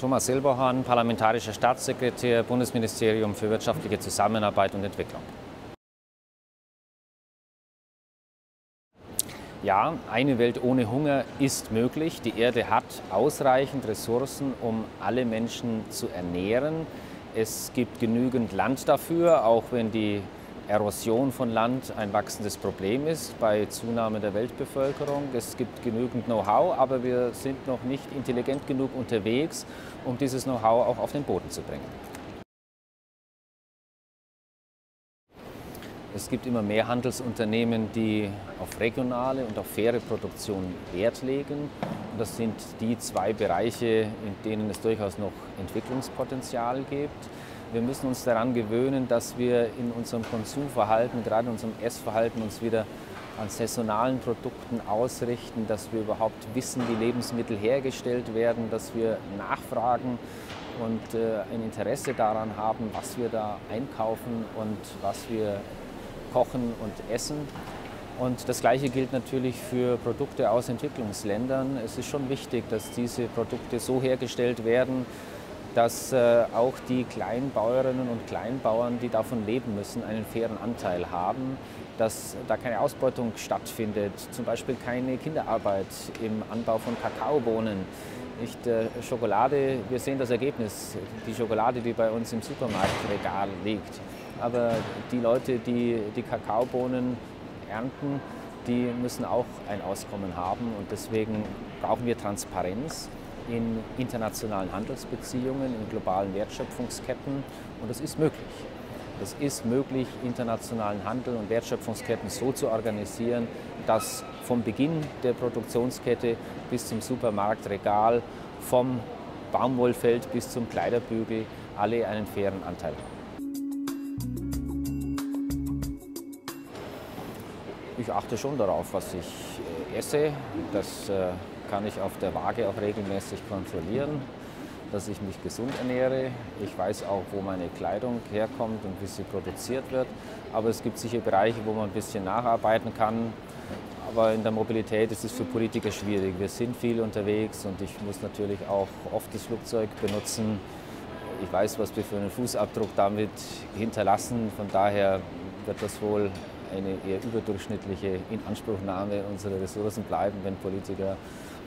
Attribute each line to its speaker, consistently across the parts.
Speaker 1: Thomas Silberhorn, parlamentarischer Staatssekretär, Bundesministerium für wirtschaftliche Zusammenarbeit und Entwicklung. Ja, eine Welt ohne Hunger ist möglich. Die Erde hat ausreichend Ressourcen, um alle Menschen zu ernähren. Es gibt genügend Land dafür, auch wenn die Erosion von Land ein wachsendes Problem ist bei Zunahme der Weltbevölkerung. Es gibt genügend Know-how, aber wir sind noch nicht intelligent genug unterwegs, um dieses Know-how auch auf den Boden zu bringen. Es gibt immer mehr Handelsunternehmen, die auf regionale und auf faire Produktion Wert legen. Und das sind die zwei Bereiche, in denen es durchaus noch Entwicklungspotenzial gibt. Wir müssen uns daran gewöhnen, dass wir in unserem Konsumverhalten, gerade in unserem Essverhalten, uns wieder an saisonalen Produkten ausrichten, dass wir überhaupt wissen, wie Lebensmittel hergestellt werden, dass wir nachfragen und äh, ein Interesse daran haben, was wir da einkaufen und was wir kochen und essen. Und das Gleiche gilt natürlich für Produkte aus Entwicklungsländern. Es ist schon wichtig, dass diese Produkte so hergestellt werden, dass äh, auch die Kleinbäuerinnen und Kleinbauern, die davon leben müssen, einen fairen Anteil haben, dass da keine Ausbeutung stattfindet, zum Beispiel keine Kinderarbeit im Anbau von Kakaobohnen. Nicht äh, Schokolade, wir sehen das Ergebnis, die Schokolade, die bei uns im Supermarktregal liegt. Aber die Leute, die die Kakaobohnen ernten, die müssen auch ein Auskommen haben und deswegen brauchen wir Transparenz in internationalen Handelsbeziehungen, in globalen Wertschöpfungsketten und es ist möglich. Es ist möglich, internationalen Handel und Wertschöpfungsketten so zu organisieren, dass vom Beginn der Produktionskette bis zum Supermarktregal, vom Baumwollfeld bis zum Kleiderbügel alle einen fairen Anteil haben. Ich achte schon darauf, was ich äh, esse. Das äh, kann ich auf der Waage auch regelmäßig kontrollieren, dass ich mich gesund ernähre. Ich weiß auch, wo meine Kleidung herkommt und wie sie produziert wird. Aber es gibt sicher Bereiche, wo man ein bisschen nacharbeiten kann. Aber in der Mobilität ist es für Politiker schwierig. Wir sind viel unterwegs und ich muss natürlich auch oft das Flugzeug benutzen. Ich weiß, was wir für einen Fußabdruck damit hinterlassen. Von daher wird das wohl eine eher überdurchschnittliche Inanspruchnahme unserer Ressourcen bleiben, wenn Politiker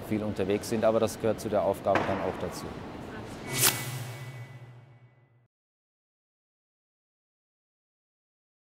Speaker 1: viel unterwegs sind. Aber das gehört zu der Aufgabe dann auch dazu.